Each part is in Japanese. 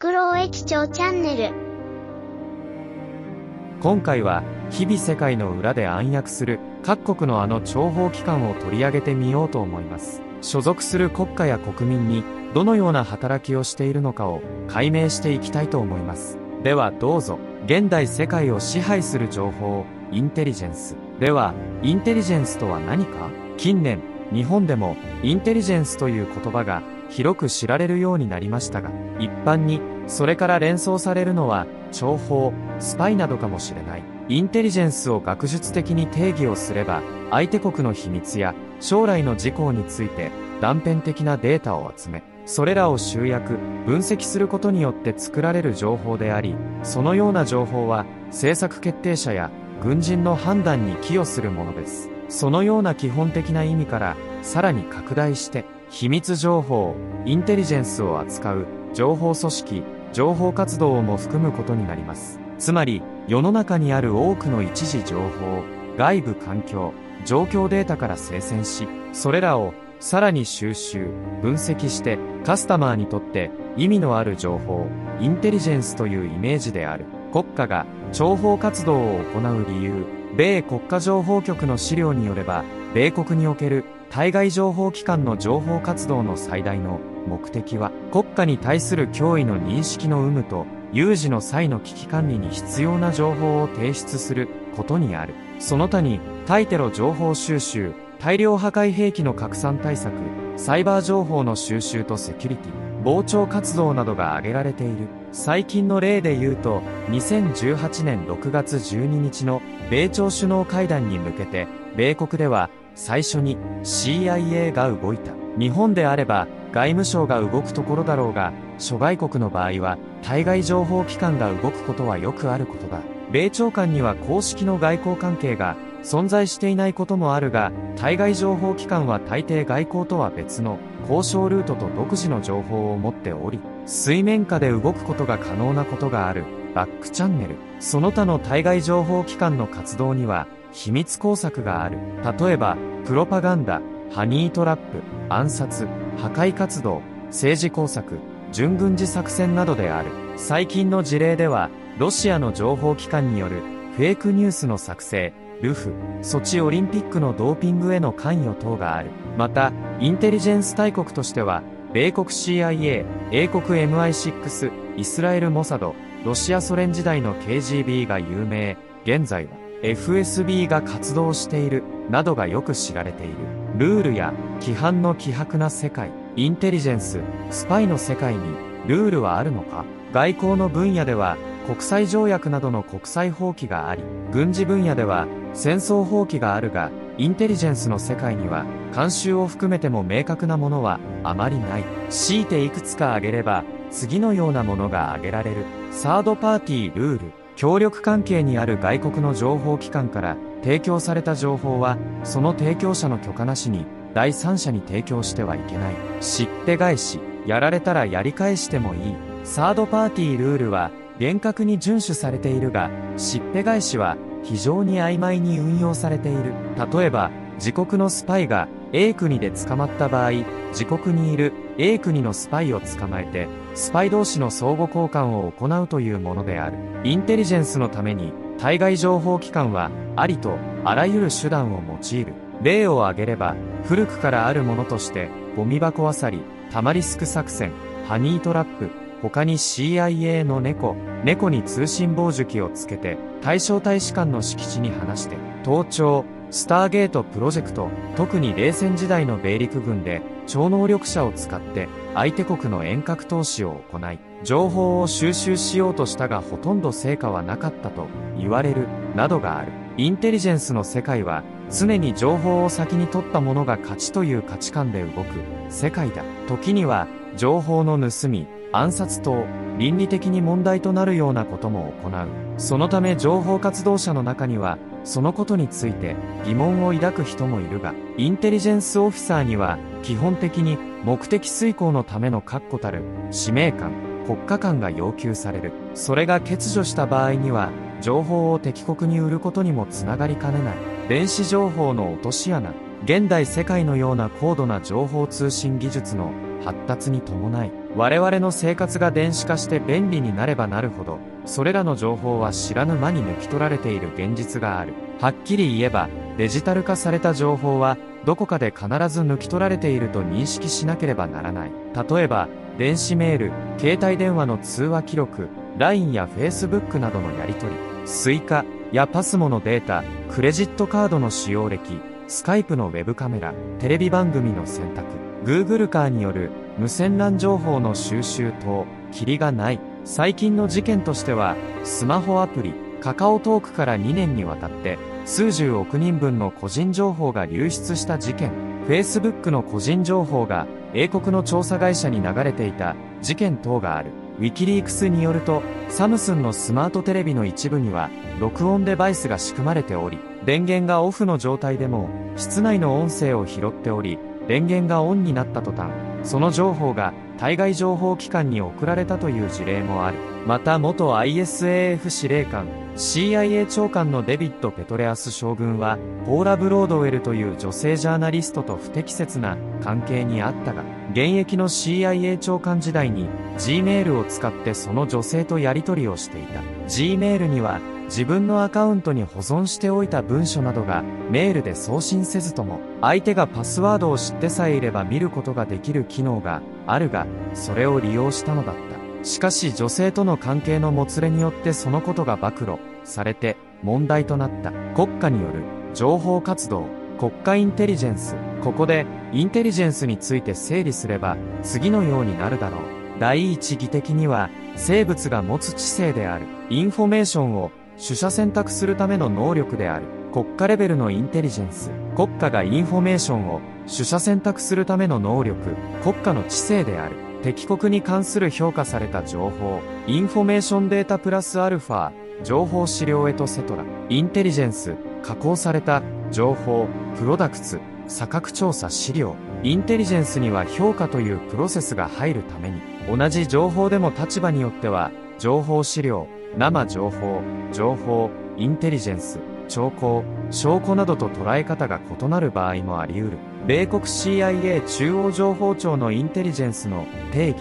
フクロウ駅長チャンネル今回は日々世界の裏で暗躍する各国のあの諜報機関を取り上げてみようと思います。所属する国家や国民にどのような働きをしているのかを解明していきたいと思います。ではどうぞ。現代世界を支配する情報インテリジェンス。ではインテリジェンスとは何か？近年日本でもインテリジェンスという言葉が広く知られるようになりましたが、一般にそれから連想されるのは諜報、スパイなどかもしれない。インテリジェンスを学術的に定義をすれば、相手国の秘密や将来の事項について断片的なデータを集め、それらを集約、分析することによって作られる情報であり、そのような情報は政策決定者や軍人の判断に寄与するものです。そのような基本的な意味から、さらに拡大して、秘密情報、インテリジェンスを扱う情報組織、情報活動も含むことになります。つまり、世の中にある多くの一時情報、外部環境、状況データから生成し、それらをさらに収集、分析してカスタマーにとって意味のある情報、インテリジェンスというイメージである。国家が諜報活動を行う理由、米国家情報局の資料によれば、米国における対外情報機関の情報活動の最大の目的は国家に対する脅威の認識の有無と有事の際の危機管理に必要な情報を提出することにある。その他に対テロ情報収集、大量破壊兵器の拡散対策、サイバー情報の収集とセキュリティ、傍聴活動などが挙げられている。最近の例で言うと、2018年6月12日の米朝首脳会談に向けて、米国では最初に CIA が動いた。日本であれば外務省が動くところだろうが、諸外国の場合は対外情報機関が動くことはよくあることだ。米朝間には公式の外交関係が存在していないこともあるが、対外情報機関は大抵外交とは別の交渉ルートと独自の情報を持っており、水面下で動くことが可能なことがある。バックチャンネル。その他の対外情報機関の活動には、秘密工作がある。例えば、プロパガンダ、ハニートラップ、暗殺、破壊活動、政治工作、準軍事作戦などである。最近の事例では、ロシアの情報機関によるフェイクニュースの作成、ルフ、ソチオリンピックのドーピングへの関与等がある。また、インテリジェンス大国としては、米国 CIA、英国 MI6、イスラエルモサド、ロシアソ連時代の KGB が有名、現在は FSB が活動している、などがよく知られている。ルールや規範の希薄な世界、インテリジェンス、スパイの世界にルールはあるのか？外交の分野では国際条約などの国際法規があり、軍事分野では戦争法規があるが、インテリジェンスの世界には慣習を含めても明確なものはあまりない。強いていくつか挙げれば、次のようなものが挙げられる。サードパーティールール。協力関係にある外国の情報機関から提供された情報は、その提供者の許可なしに第三者に提供してはいけない。知って返し、やられたらやり返してもいい。サードパーティールールは厳格に遵守されているが、しっぺ返しは非常に曖昧に運用されている。例えば、自国のスパイが A 国で捕まった場合、自国にいる A 国のスパイを捕まえて、スパイ同士の相互交換を行うというものである。インテリジェンスのために、対外情報機関は、ありとあらゆる手段を用いる。例を挙げれば、古くからあるものとして、ゴミ箱あさり、タマリスク作戦、ハニートラップ、他に CIA の猫、猫に通信傍受機をつけて、対象大使館の敷地に放して、盗聴、スターゲートプロジェクト、特に冷戦時代の米陸軍で、超能力者を使って相手国の遠隔投資を行い、情報を収集しようとしたがほとんど成果はなかったと言われる、などがある。インテリジェンスの世界は、常に情報を先に取ったものが勝ちという価値観で動く世界だ。時には、情報の盗み、暗殺等、倫理的に問題となるようなことも行う。そのため情報活動者の中には、そのことについて疑問を抱く人もいるが、インテリジェンスオフィサーには、基本的に目的遂行のための確固たる使命感、国家観が要求される。それが欠如した場合には、情報を敵国に売ることにもつながりかねない。電子情報の落とし穴。現代世界のような高度な情報通信技術の発達に伴い、我々の生活が電子化して便利になればなるほど、それらの情報は知らぬ間に抜き取られている現実がある。はっきり言えば、デジタル化された情報は、どこかで必ず抜き取られていると認識しなければならない。例えば、電子メール、携帯電話の通話記録、LINE や Facebook などのやり取り、スイカやパスモのデータ、クレジットカードの使用歴、スカイプのウェブカメラ、テレビ番組の選択、Google カーによる無線 LAN 情報の収集等、キリがない。最近の事件としては、スマホアプリ、カカオトークから2年にわたって、数十億人分の個人情報が流出した事件、Facebook の個人情報が英国の調査会社に流れていた事件等がある。ウィキリークスによると、サムスンのスマートテレビの一部には、録音デバイスが仕組まれており、電源がオフの状態でも、室内の音声を拾っており、電源がオンになった途端、その情報が対外情報機関に送られたという事例もある。また元 ISAF 司令官、CIA 長官のデビッド・ペトレアス将軍は、ポーラ・ブロードウェルという女性ジャーナリストと不適切な関係にあったが、現役の CIA 長官時代に Gmail を使ってその女性とやり取りをしていた。Gmail には自分のアカウントに保存しておいた文書などがメールで送信せずとも相手がパスワードを知ってさえいれば見ることができる機能があるがそれを利用したのだった。しかし女性との関係のもつれによってそのことが暴露されて問題となった。国家による情報活動国家インテリジェンス。ここでインテリジェンスについて整理すれば次のようになるだろう。第一義的には生物が持つ知性である。インフォメーションを取捨選択するための能力である。国家レベルのインテリジェンス。国家がインフォメーションを取捨選択するための能力。国家の知性である。敵国に関する評価された情報。インフォメーションデータプラスアルファ。情報資料エトセトラ。インテリジェンス。加工された情報。プロダクツ。査格調査資料。インテリジェンスには評価というプロセスが入るために。同じ情報でも立場によっては情報資料。生情報、情報、インテリジェンス、兆候、証拠などと捉え方が異なる場合もあり得る。米国 CIA 中央情報庁のインテリジェンスの定義、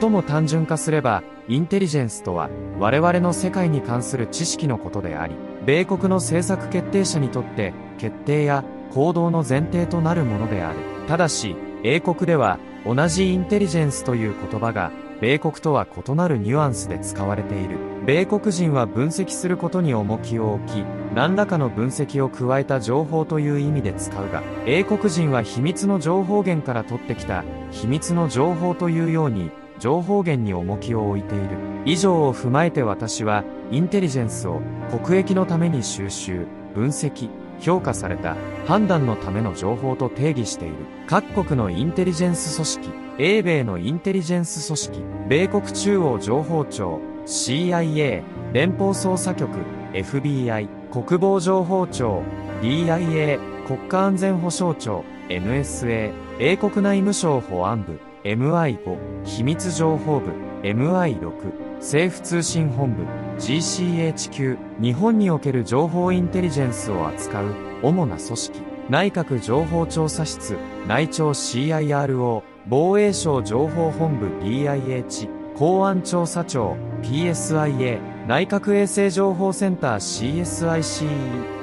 最も単純化すれば、インテリジェンスとは、我々の世界に関する知識のことであり、米国の政策決定者にとって、決定や行動の前提となるものである。ただし、英国では、同じインテリジェンスという言葉が、米国とは異なるニュアンスで使われている。米国人は分析することに重きを置き、何らかの分析を加えた情報という意味で使うが、英国人は秘密の情報源から取ってきた秘密の情報というように、情報源に重きを置いている。以上を踏まえて私は、インテリジェンスを国益のために収集、分析、評価された判断のための情報と定義している各国のインテリジェンス組織英米のインテリジェンス組織米国中央情報庁 CIA 連邦捜査局 FBI 国防情報庁 DIA 国家安全保障庁 NSA 英国内務省保安部 MI5 秘密情報部 MI6 政府通信本部 GCHQ 日本における情報インテリジェンスを扱う主な組織内閣情報調査室内庁 CIRO 防衛省情報本部 DIH 公安調査庁 PSIA 内閣衛星情報センター CSICE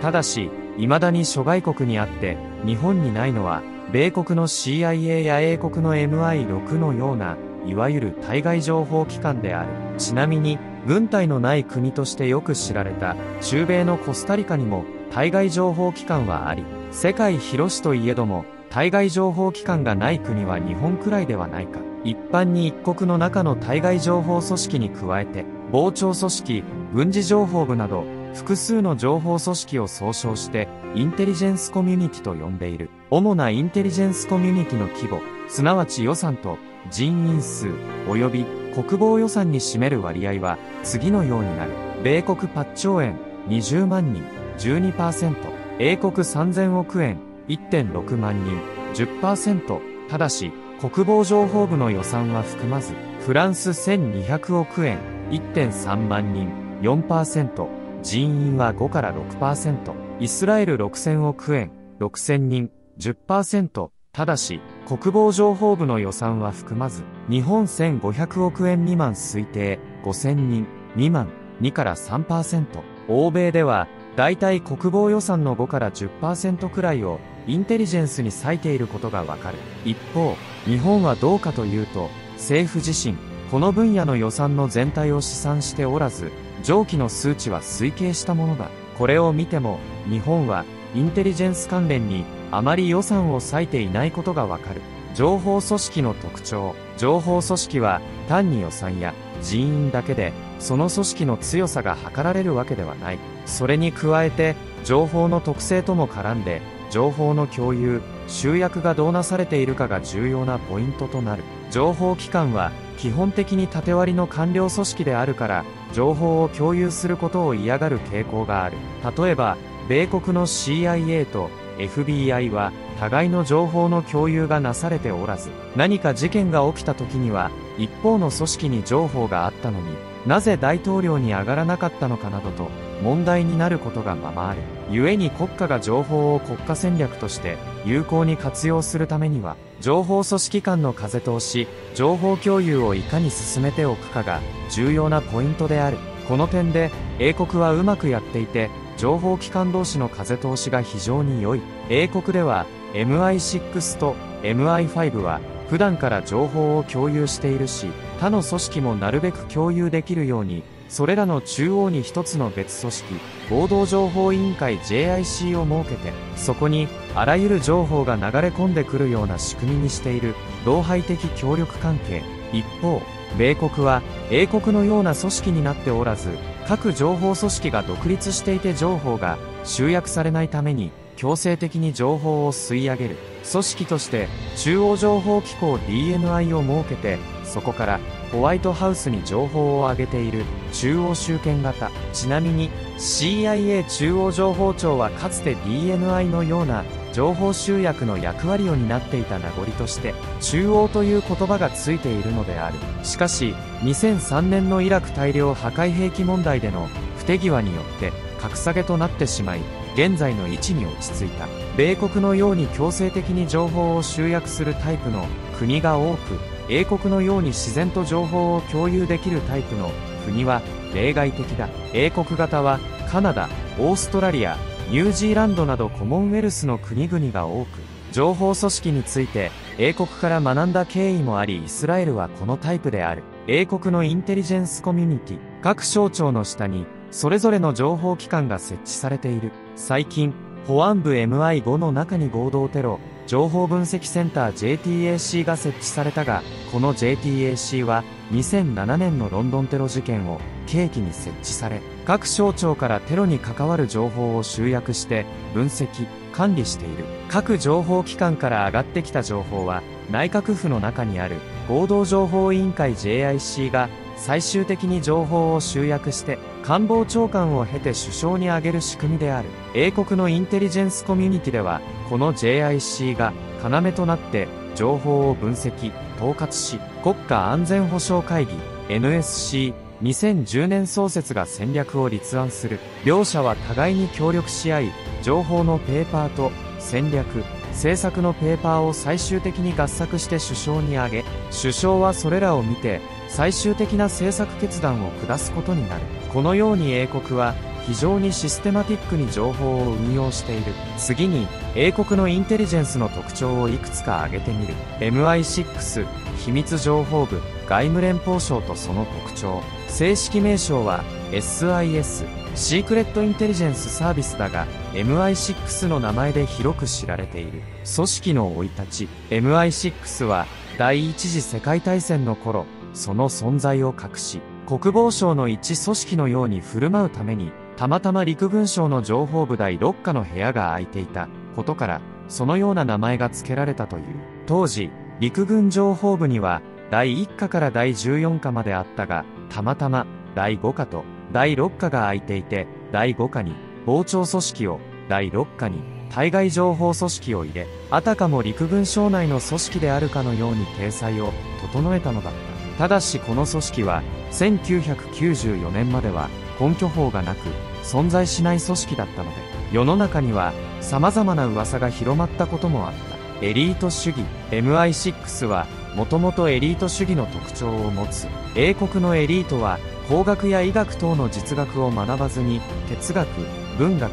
ただし未だに諸外国にあって日本にないのは米国の CIA や英国の MI6 のようないわゆる対外情報機関である。ちなみに軍隊のない国としてよく知られた中米のコスタリカにも対外情報機関はあり世界広しといえども対外情報機関がない国は日本くらいではないか。一般に一国の中の対外情報組織に加えて傍聴組織軍事情報部など複数の情報組織を総称してインテリジェンスコミュニティと呼んでいる。主なインテリジェンスコミュニティの規模すなわち予算と人員数及び国防予算に占める割合は次のようになる。米国8兆円20万人12%英国3000億円1.6万人10%ただし国防情報部の予算は含まずフランス1200億円1.3万人4%人員は5から6%イスラエル6000億円6000人10%ただし国防情報部の予算は含まず、日本1500億円未満推定5000人未満2から3%。欧米では、大体国防予算の5から10%くらいをインテリジェンスに割いていることがわかる。一方、日本はどうかというと、政府自身、この分野の予算の全体を試算しておらず、上記の数値は推計したものだ。これを見ても、日本は、インテリジェンス関連に、あまり予算を割いていないことがわかる。情報組織の特徴。情報組織は、単に予算や人員だけで、その組織の強さが図られるわけではない。それに加えて、情報の特性とも絡んで、情報の共有、集約がどうなされているかが重要なポイントとなる。情報機関は、基本的に縦割りの官僚組織であるから、情報を共有することを嫌がる傾向がある。例えば、米国の CIA と FBI は、互いの情報の共有がなされておらず、何か事件が起きた時には、一方の組織に情報があったのに、なぜ大統領に上がらなかったのかなどと、問題になることがままある。故に国家が情報を国家戦略として有効に活用するためには、情報組織間の風通し、情報共有をいかに進めておくかが重要なポイントである。この点で、英国はうまくやっていて、情報機関同士の風通しが非常に良い。英国では、MI6 と MI5 は普段から情報を共有しているし、他の組織もなるべく共有できるように、それらの中央に一つの別組織、合同情報委員会 JIC を設けて、そこにあらゆる情報が流れ込んでくるような仕組みにしている、同配的協力関係。一方、米国は英国のような組織になっておらず、各情報組織が独立していて情報が集約されないために、強制的に情報を吸い上げる。組織として中央情報機構 DNI を設けて、そこからホワイトハウスに情報を上げている中央集権型。ちなみに CIA 中央情報庁はかつて DNI のような情報集約の役割を担っていた名残として中央という言葉がついているのである。しかし2003年のイラク大量破壊兵器問題での不手際によって格下げとなってしまい現在の位置に落ち着いた米国のように強制的に情報を集約するタイプの国が多く英国のように自然と情報を共有できるタイプの国は例外的だ英国型はカナダオーストラリアニュージーランドなどコモンウェルスの国々が多く情報組織について英国から学んだ経緯もありイスラエルはこのタイプである英国のインテリジェンスコミュニティ各省庁の下にそれぞれの情報機関が設置されている。最近、保安部 MI5 の中に合同テロ、情報分析センター JTAC が設置されたが、この JTAC は2007年のロンドンテロ事件を契機に設置され、各省庁からテロに関わる情報を集約して分析、管理している。各情報機関から上がってきた情報は、内閣府の中にある合同情報委員会 JIC が最終的に情報を集約して官房長官を経て首相に挙げる仕組みである英国のインテリジェンスコミュニティではこの JIC が要となって情報を分析統括し国家安全保障会議 NSC 2010年創設が戦略を立案する。両者は互いに協力し合い情報のペーパーと戦略政策のペーパーを最終的に合作して首相に挙げ首相はそれらを見て最終的な政策決断を下すことになる。このように英国は非常にシステマティックに情報を運用している。次に英国のインテリジェンスの特徴をいくつか挙げてみる。MI6 秘密情報部外務連邦省とその特徴。正式名称は SIS シークレットインテリジェンスサービスだが MI6 の名前で広く知られている。組織の生い立ち。MI6 は第一次世界大戦の頃その存在を隠し国防省の一組織のように振る舞うためにたまたま陸軍省の情報部第6課の部屋が空いていたことからそのような名前が付けられたという。当時陸軍情報部には第1課から第14課まであったがたまたま第5課と第6課が空いていて第5課に傍聴組織を第6課に対外情報組織を入れあたかも陸軍省内の組織であるかのように体裁を整えたのだった。ただしこの組織は1994年までは根拠法がなく存在しない組織だったので世の中には様々な噂が広まったこともあった。エリート主義 MI6 はもともとエリート主義の特徴を持つ。英国のエリートは工学や医学等の実学を学ばずに哲学文学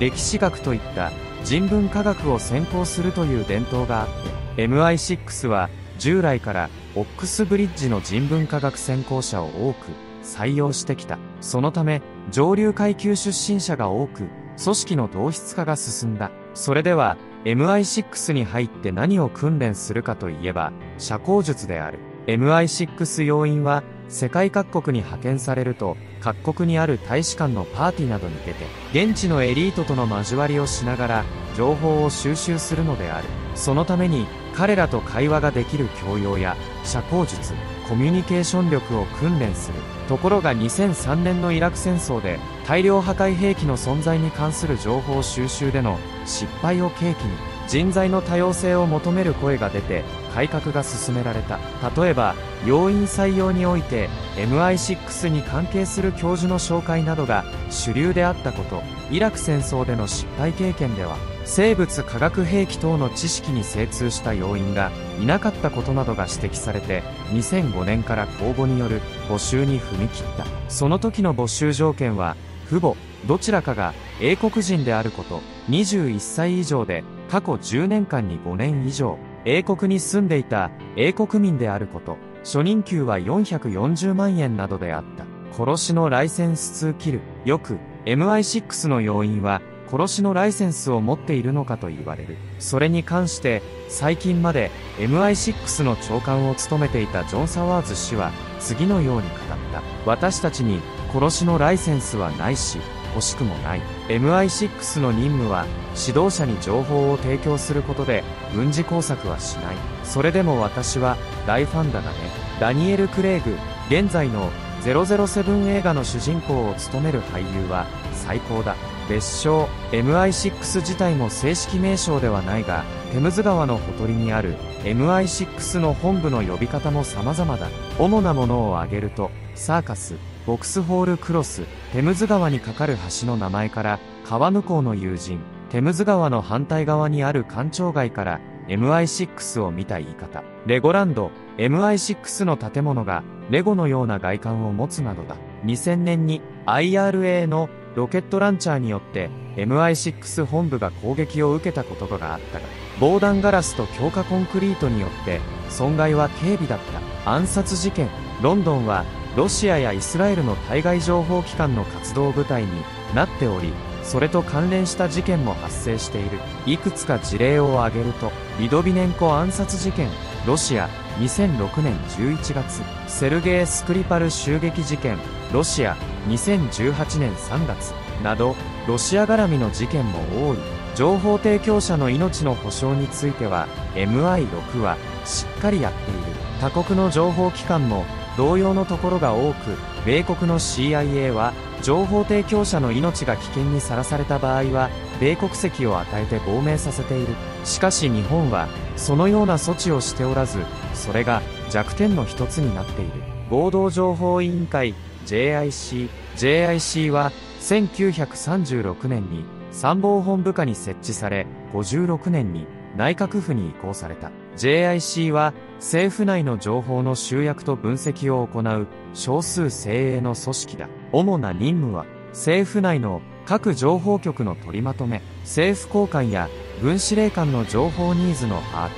歴史学といった人文科学を専攻するという伝統があって MI6 は従来からオックスブリッジの人文科学専攻者を多く採用してきた。そのため、上流階級出身者が多く、組織の同質化が進んだ。それでは、MI6 に入って何を訓練するかといえば、社交術である。MI6 要員は、世界各国に派遣されると、各国にある大使館のパーティーなどに出て、現地のエリートとの交わりをしながら、情報を収集するのである。そのために、彼らと会話ができる教養や、社交術、コミュニケーション力を訓練する。ところが2003年のイラク戦争で大量破壊兵器の存在に関する情報収集での失敗を契機に人材の多様性を求める声が出て改革が進められた例えば要員採用において MI6 に関係する教授の紹介などが主流であったことイラク戦争での失敗経験では生物化学兵器等の知識に精通した要員がいなかったことなどが指摘されて2005年から公募による募集に踏み切った。その時の募集条件は父母どちらかが英国人であること21歳以上で過去10年間に5年以上英国に住んでいた英国民であること初任給は440万円などであった。殺しのライセンス2キルよく MI6 の要員は殺しのライセンスを持っているのかと言われる。それに関して、最近まで MI6 の長官を務めていたジョン・サワーズ氏は、次のように語った。私たちに殺しのライセンスはないし、欲しくもない。MI6 の任務は、指導者に情報を提供することで、軍事工作はしない。それでも私は、大ファンだがね。ダニエル・クレイグ、現在の007映画の主人公を務める俳優は、最高だ。別称 MI6 自体も正式名称ではないがテムズ川のほとりにある MI6 の本部の呼び方も様々だ。主なものを挙げるとサーカスボクスホールクロステムズ川に架かる橋の名前から川向こうの友人テムズ川の反対側にある官庁街から MI6 を見た言い方。レゴランド MI6 の建物がレゴのような外観を持つなどだ。2000年に IRA のロケットランチャーによって MI6 本部が攻撃を受けたことがあったが、防弾ガラスと強化コンクリートによって損害は軽微だった。暗殺事件、ロンドンはロシアやイスラエルの対外情報機関の活動部隊になっており、それと関連した事件も発生している。いくつか事例を挙げると、リドビネンコ暗殺事件、ロシア、2006年11月、セルゲー・スクリパル襲撃事件、ロシア、2018年3月、など、ロシア絡みの事件も多い。情報提供者の命の保障については、MI6 はしっかりやっている。他国の情報機関も同様のところが多く、米国の CIA は、情報提供者の命が危険にさらされた場合は、米国籍を与えて亡命させている。しかし日本は、そのような措置をしておらず、それが弱点の一つになっている。合同情報委員会 JIC JIC は1936年に参謀本部下に設置され56年に内閣府に移行された。JIC は政府内の情報の集約と分析を行う少数精鋭の組織だ。主な任務は政府内の各情報局の取りまとめ政府高官や軍司令官の情報ニーズの把握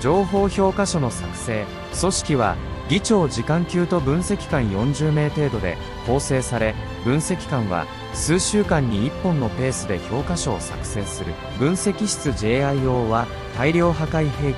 情報評価書の作成組織は議長次官級と分析官40名程度で構成され分析官は数週間に1本のペースで評価書を作成する。分析室 JIO は大量破壊兵器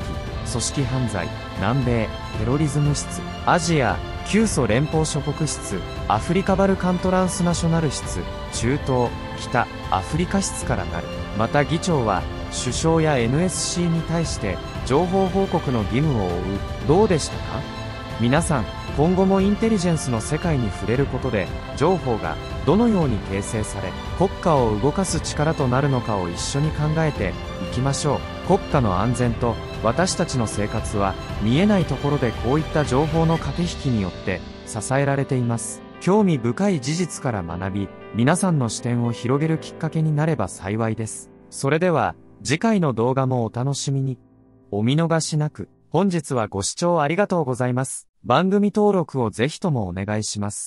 組織犯罪南米テロリズム室アジア旧ソ連邦諸国室アフリカバルカントランスナショナル室中東北アフリカ室からなる。また議長は首相や NSC に対して情報報告の義務を負う。どうでしたか？皆さん今後もインテリジェンスの世界に触れることで情報がどのように形成され国家を動かす力となるのかを一緒に考えていきましょう。国家の安全と私たちの生活は見えないところでこういった情報の駆け引きによって支えられています。興味深い事実から学び皆さんの視点を広げるきっかけになれば幸いです。それでは次回の動画もお楽しみに。お見逃しなく。本日はご視聴ありがとうございます。番組登録をぜひともお願いします。